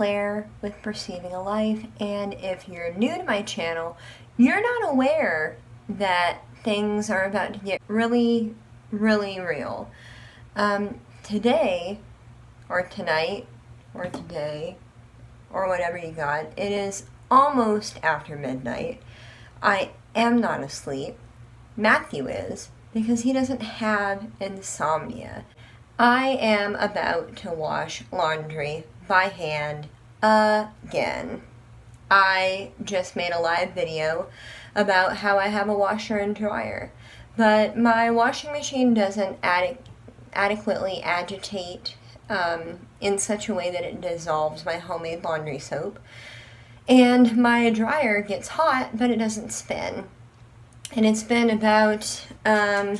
Claire with Perceiving a Life, and if you're new to my channel, you're not aware that things are about to get really, really real. Um, today, or tonight, or today, or whatever you got, it is almost after midnight. I am not asleep. Matthew is, because he doesn't have insomnia. I am about to wash laundry by hand again. I just made a live video about how I have a washer and dryer, but my washing machine doesn't ad adequately agitate um, in such a way that it dissolves my homemade laundry soap. And my dryer gets hot, but it doesn't spin. And it's been about um,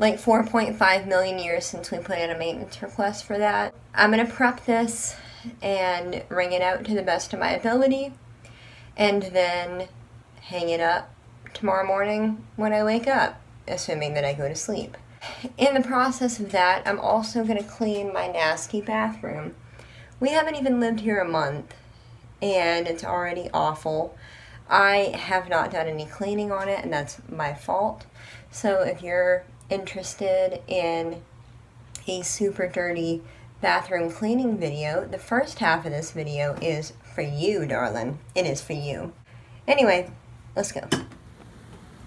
like 4.5 million years since we put in a maintenance request for that. I'm going to prep this and wring it out to the best of my ability and then hang it up tomorrow morning when I wake up, assuming that I go to sleep. In the process of that, I'm also going to clean my nasty bathroom. We haven't even lived here a month and it's already awful. I have not done any cleaning on it and that's my fault. So if you're interested in a super dirty bathroom cleaning video, the first half of this video is for you, darling. It is for you. Anyway, let's go.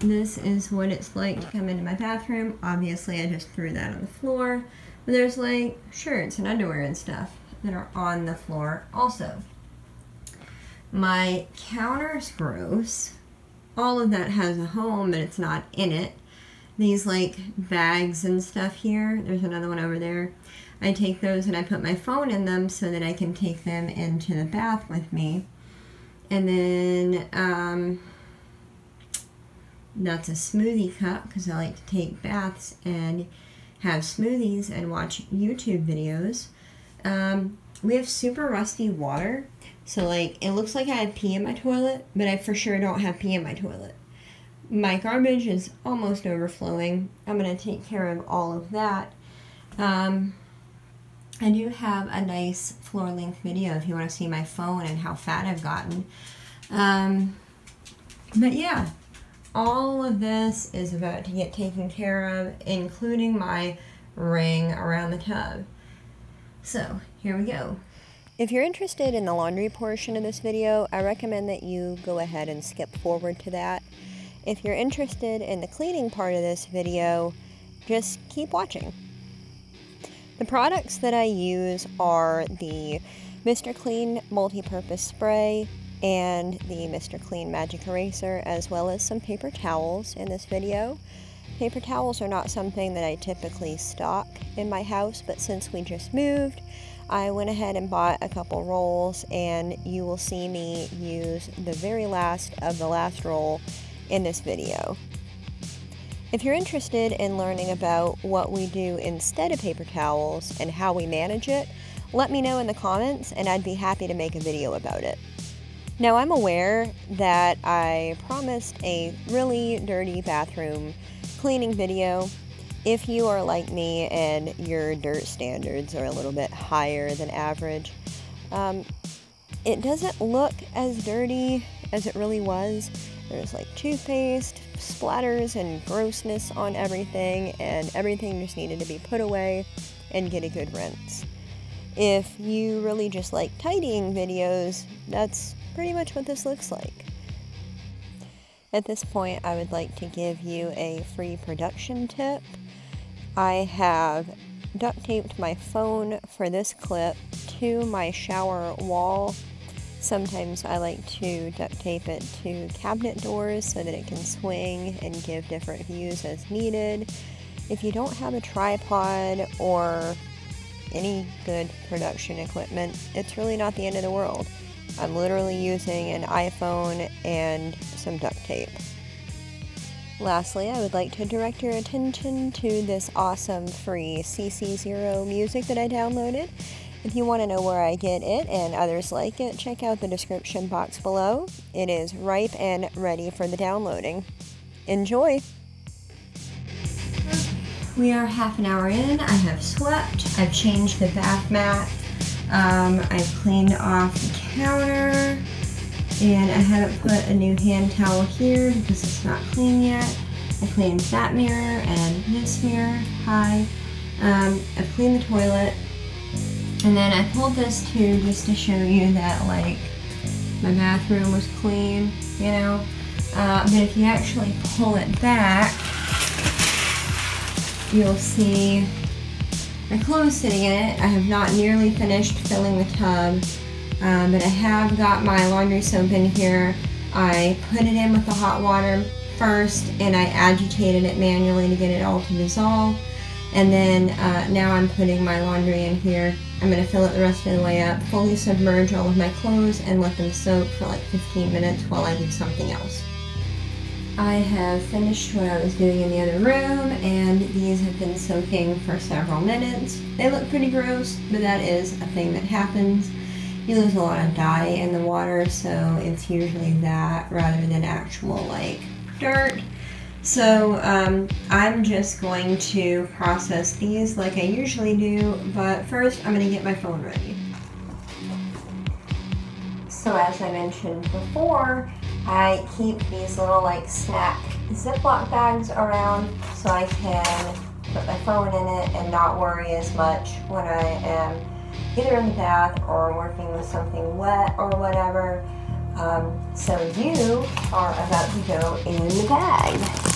This is what it's like to come into my bathroom. Obviously, I just threw that on the floor. But there's like shirts and underwear and stuff that are on the floor also. My counter's gross. All of that has a home, but it's not in it these like bags and stuff here. There's another one over there. I take those and I put my phone in them so that I can take them into the bath with me. And then um, that's a smoothie cup because I like to take baths and have smoothies and watch YouTube videos. Um, we have super rusty water. So like it looks like I have pee in my toilet, but I for sure don't have pee in my toilet. My garbage is almost overflowing. I'm going to take care of all of that. Um, I do have a nice floor length video if you want to see my phone and how fat I've gotten. Um, but yeah, all of this is about to get taken care of, including my ring around the tub. So, here we go. If you're interested in the laundry portion of this video, I recommend that you go ahead and skip forward to that. If you're interested in the cleaning part of this video, just keep watching. The products that I use are the Mr. Clean Multi-Purpose Spray and the Mr. Clean Magic Eraser, as well as some paper towels in this video. Paper towels are not something that I typically stock in my house, but since we just moved, I went ahead and bought a couple rolls, and you will see me use the very last of the last roll in this video. If you're interested in learning about what we do instead of paper towels and how we manage it, let me know in the comments and I'd be happy to make a video about it. Now I'm aware that I promised a really dirty bathroom cleaning video. If you are like me and your dirt standards are a little bit higher than average, um, it doesn't look as dirty as it really was. There's like toothpaste, splatters, and grossness on everything, and everything just needed to be put away and get a good rinse. If you really just like tidying videos, that's pretty much what this looks like. At this point, I would like to give you a free production tip. I have duct taped my phone for this clip to my shower wall Sometimes I like to duct tape it to cabinet doors so that it can swing and give different views as needed. If you don't have a tripod or any good production equipment, it's really not the end of the world. I'm literally using an iPhone and some duct tape. Lastly, I would like to direct your attention to this awesome free CC0 music that I downloaded. If you want to know where I get it and others like it, check out the description box below. It is ripe and ready for the downloading. Enjoy! We are half an hour in. I have swept. I've changed the bath mat. Um, I've cleaned off the counter and I haven't put a new hand towel here because it's not clean yet. I cleaned that mirror and this mirror. Hi. Um, I've cleaned the toilet. And then I pulled this too just to show you that like my bathroom was clean, you know. Uh, but if you actually pull it back, you'll see my clothes sitting in it. I have not nearly finished filling the tub, um, but I have got my laundry soap in here. I put it in with the hot water first and I agitated it manually to get it all to dissolve. And then uh, now I'm putting my laundry in here. I'm going to fill it the rest of the way up, fully submerge all of my clothes and let them soak for like 15 minutes while I do something else. I have finished what I was doing in the other room and these have been soaking for several minutes. They look pretty gross, but that is a thing that happens. You lose a lot of dye in the water, so it's usually that rather than actual like dirt. So um, I'm just going to process these like I usually do, but first I'm going to get my phone ready. So as I mentioned before, I keep these little like snack Ziploc bags around so I can put my phone in it and not worry as much when I am either in the bath or working with something wet or whatever. Um, so you are about to go in the bag.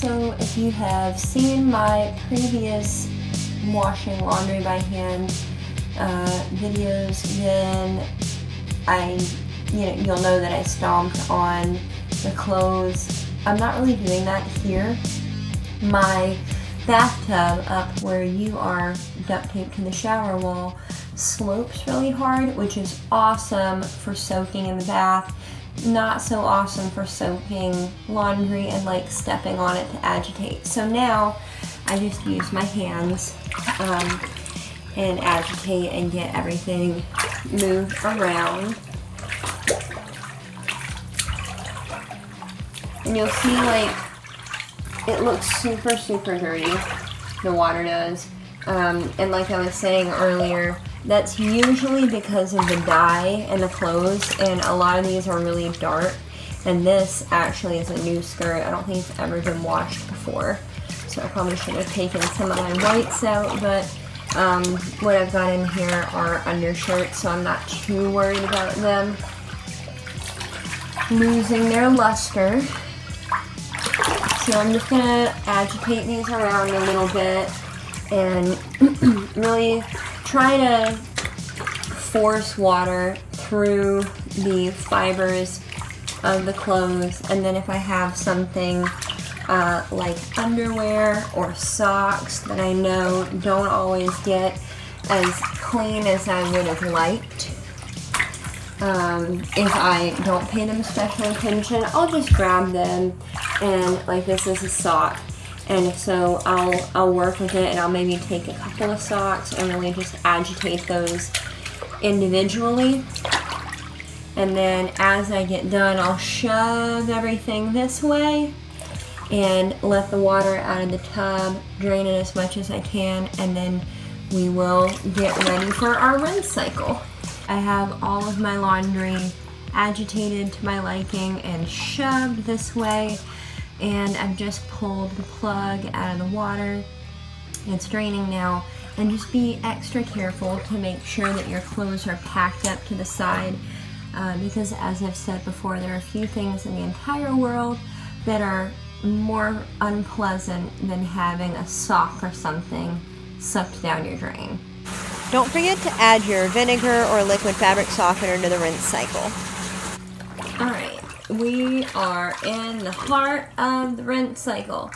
So if you have seen my previous washing laundry by hand uh, videos, then I you know, you'll know that I stomped on the clothes. I'm not really doing that here. My bathtub up where you are duct taped to the shower wall slopes really hard, which is awesome for soaking in the bath. Not so awesome for soaking laundry and like stepping on it to agitate. So now I just use my hands um, and agitate and get everything moved around. And you'll see like, it looks super, super dirty. The water does. Um, and like I was saying earlier, that's usually because of the dye and the clothes. And a lot of these are really dark. And this actually is a new skirt. I don't think it's ever been washed before. So I probably should have taken some of my whites out, but um, what I've got in here are undershirts, so I'm not too worried about them losing their luster. So I'm just gonna agitate these around a little bit and really try to force water through the fibers of the clothes and then if I have something uh, like underwear or socks that I know don't always get as clean as I would have liked um, if I don't pay them special attention I'll just grab them and like this is a sock and so I'll I'll work with it and I'll maybe take a couple of socks and really just agitate those individually and then as I get done I'll shove everything this way and let the water out of the tub drain it as much as I can and then we will get ready for our rinse cycle. I have all of my laundry agitated to my liking and shoved this way and I've just pulled the plug out of the water. It's draining now and just be extra careful to make sure that your clothes are packed up to the side uh, because as I've said before there are a few things in the entire world that are more unpleasant than having a sock or something sucked down your drain. Don't forget to add your vinegar or liquid fabric softener to the rinse cycle. We are in the heart of the rinse cycle.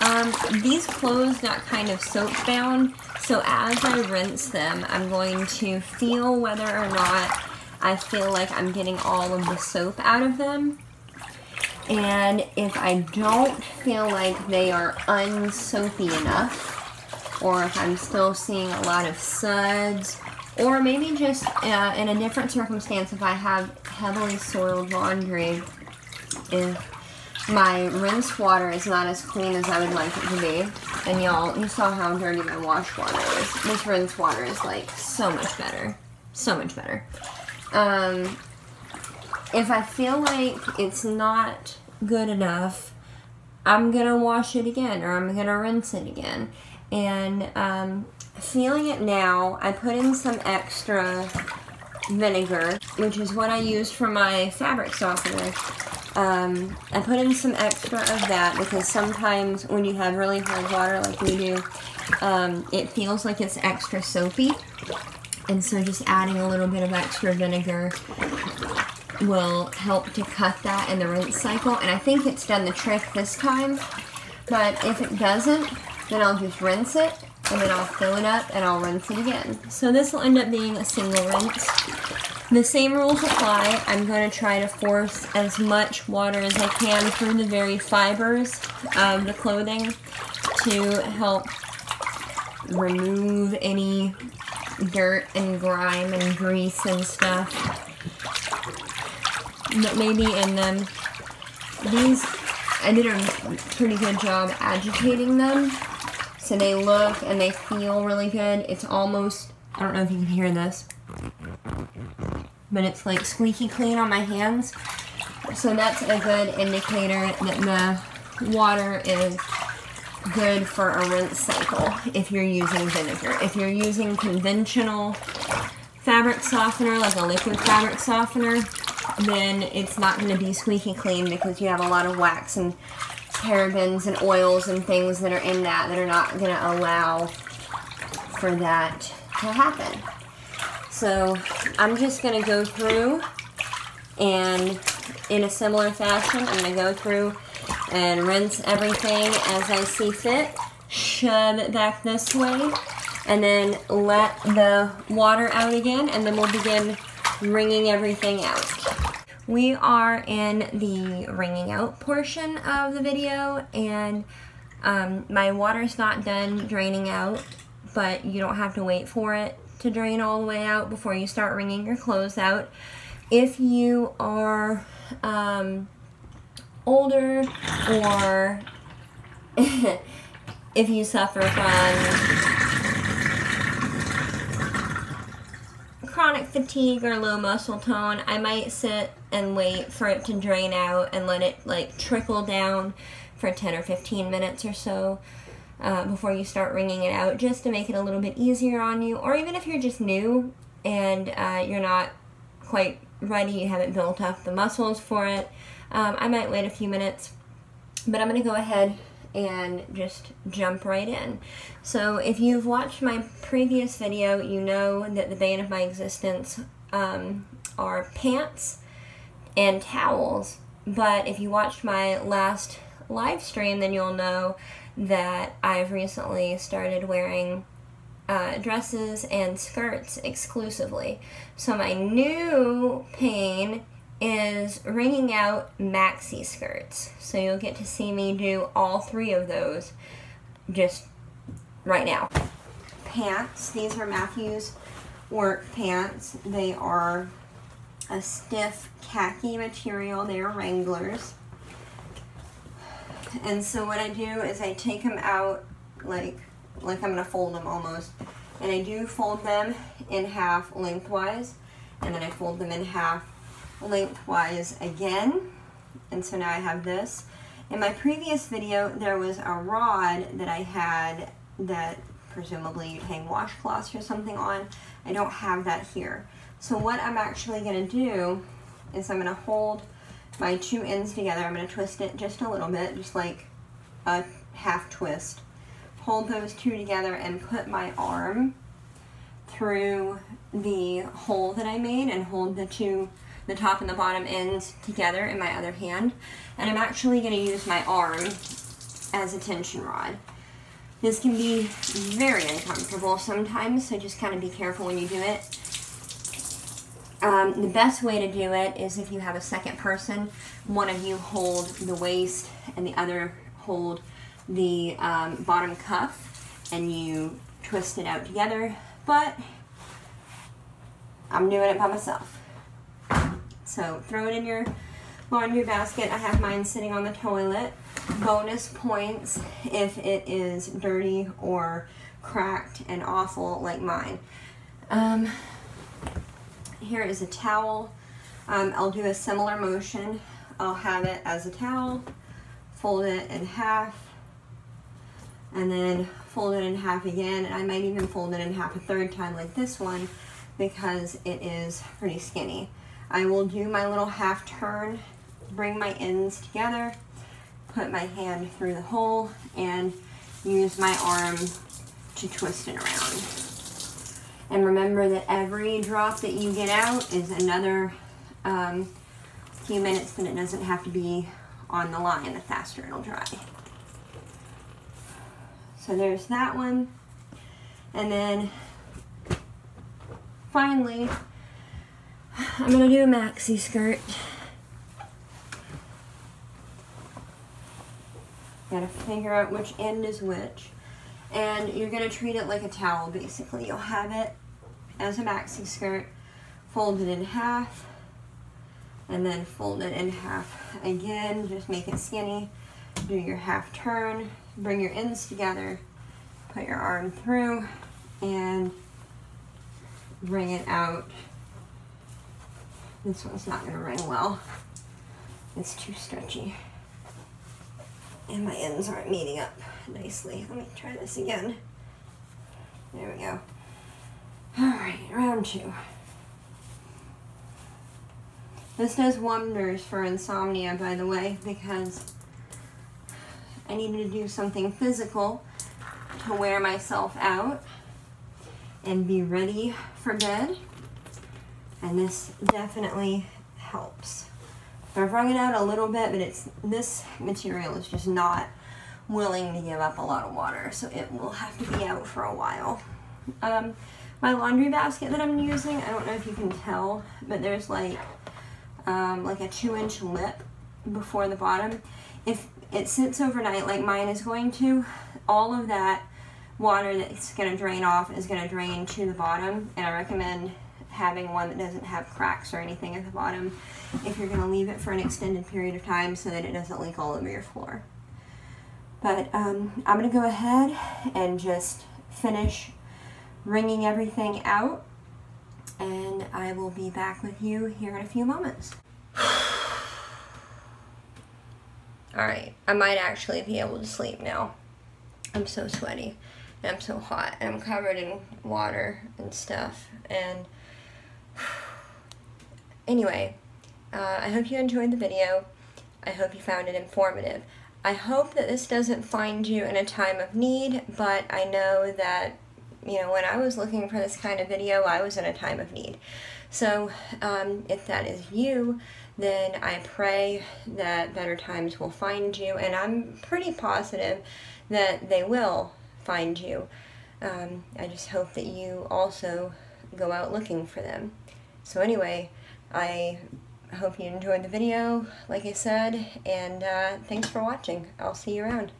Um, these clothes got kind of soap bound, so as I rinse them, I'm going to feel whether or not I feel like I'm getting all of the soap out of them. And if I don't feel like they are unsoapy enough, or if I'm still seeing a lot of suds, or maybe just uh, in a different circumstance if I have heavily soiled laundry, if my rinse water is not as clean as I would like it to be, and y'all, you saw how dirty my wash water is. This rinse water is like so much better. so much better. Um, if I feel like it's not good enough, I'm gonna wash it again or I'm gonna rinse it again. And um, feeling it now, I put in some extra vinegar, which is what I used for my fabric softener. Um, I put in some extra of that because sometimes when you have really hard water like we do, um, it feels like it's extra soapy. And so just adding a little bit of extra vinegar will help to cut that in the rinse cycle. And I think it's done the trick this time. But if it doesn't, then I'll just rinse it and then I'll fill it up and I'll rinse it again. So this will end up being a single rinse. The same rules apply. I'm going to try to force as much water as I can through the very fibers of the clothing to help remove any dirt and grime and grease and stuff that may be in them. These, I did a pretty good job agitating them so they look and they feel really good. It's almost, I don't know if you can hear this, but it's like squeaky clean on my hands. So that's a good indicator that the water is good for a rinse cycle if you're using vinegar. If you're using conventional fabric softener, like a liquid fabric softener, then it's not going to be squeaky clean because you have a lot of wax and parabens and oils and things that are in that that are not going to allow for that to happen. So I'm just going to go through and in a similar fashion, I'm going to go through and rinse everything as I see fit. Shove it back this way and then let the water out again and then we'll begin wringing everything out. We are in the wringing out portion of the video and um, my water's not done draining out, but you don't have to wait for it to drain all the way out before you start wringing your clothes out. If you are um, older or if you suffer from chronic fatigue or low muscle tone, I might sit and wait for it to drain out and let it like trickle down for 10 or 15 minutes or so uh, before you start wringing it out just to make it a little bit easier on you. Or even if you're just new and uh, you're not quite ready, you haven't built up the muscles for it, um, I might wait a few minutes. But I'm going to go ahead and just jump right in. So if you've watched my previous video, you know that the bane of my existence um, are pants and towels. But if you watched my last live stream, then you'll know that I've recently started wearing uh, dresses and skirts exclusively. So my new pain is wringing out maxi skirts. So you'll get to see me do all three of those just right now. Pants, these are Matthew's work pants. They are a stiff khaki material. They are Wranglers. And so what I do is I take them out like, like I'm gonna fold them almost. And I do fold them in half lengthwise. And then I fold them in half lengthwise again. And so now I have this. In my previous video, there was a rod that I had that presumably you'd hang washcloths or something on. I don't have that here. So what I'm actually going to do is I'm going to hold my two ends together. I'm going to twist it just a little bit, just like a half twist. Hold those two together and put my arm through the hole that I made and hold the two the top and the bottom ends together in my other hand. And I'm actually going to use my arm as a tension rod. This can be very uncomfortable sometimes, so just kind of be careful when you do it. Um, the best way to do it is if you have a second person, one of you hold the waist and the other hold the um, bottom cuff and you twist it out together, but I'm doing it by myself. So throw it in your laundry basket. I have mine sitting on the toilet. Bonus points if it is dirty or cracked and awful like mine. Um, here is a towel. Um, I'll do a similar motion. I'll have it as a towel, fold it in half, and then fold it in half again. And I might even fold it in half a third time like this one because it is pretty skinny. I will do my little half turn, bring my ends together, put my hand through the hole, and use my arm to twist it around. And remember that every drop that you get out is another um, few minutes that it doesn't have to be on the line, the faster it'll dry. So there's that one. And then finally, I'm gonna do a maxi skirt. Gotta figure out which end is which. And you're gonna treat it like a towel basically. You'll have it as a maxi skirt, fold it in half, and then fold it in half again. Just make it skinny. Do your half turn, bring your ends together, put your arm through, and bring it out. This one's not gonna wring well. It's too stretchy. And my ends aren't meeting up nicely. Let me try this again. There we go. All right, round two. This does wonders for insomnia, by the way, because I needed to do something physical to wear myself out and be ready for bed. And this definitely helps. I've wrung it out a little bit, but it's this material is just not willing to give up a lot of water, so it will have to be out for a while. Um, my laundry basket that I'm using, I don't know if you can tell, but there's like um, like a two inch lip before the bottom. If it sits overnight like mine is going to, all of that water that's going to drain off is going to drain to the bottom and I recommend having one that doesn't have cracks or anything at the bottom if you're going to leave it for an extended period of time so that it doesn't leak all over your floor. But um, I'm going to go ahead and just finish wringing everything out and I will be back with you here in a few moments. Alright, I might actually be able to sleep now. I'm so sweaty I'm so hot I'm covered in water and stuff and anyway, uh, I hope you enjoyed the video. I hope you found it informative. I hope that this doesn't find you in a time of need, but I know that you know, when I was looking for this kind of video, I was in a time of need. So um, if that is you, then I pray that better times will find you, and I'm pretty positive that they will find you. Um, I just hope that you also go out looking for them. So anyway, I hope you enjoyed the video, like I said, and uh, thanks for watching. I'll see you around.